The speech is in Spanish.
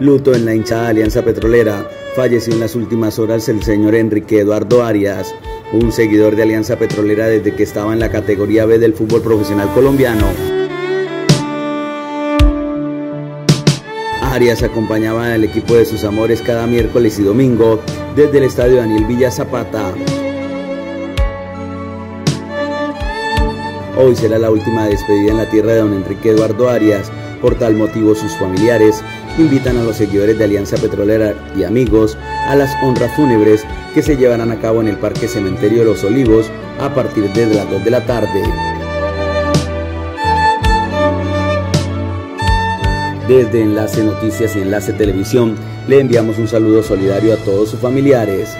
Luto en la hinchada Alianza Petrolera. Falleció en las últimas horas el señor Enrique Eduardo Arias, un seguidor de Alianza Petrolera desde que estaba en la categoría B del fútbol profesional colombiano. Arias acompañaba al equipo de sus amores cada miércoles y domingo desde el estadio Daniel Villa Zapata. Hoy será la última despedida en la tierra de don Enrique Eduardo Arias. Por tal motivo, sus familiares invitan a los seguidores de Alianza Petrolera y amigos a las honras fúnebres que se llevarán a cabo en el Parque Cementerio de los Olivos a partir de las 2 de la tarde. Desde Enlace Noticias y Enlace Televisión le enviamos un saludo solidario a todos sus familiares.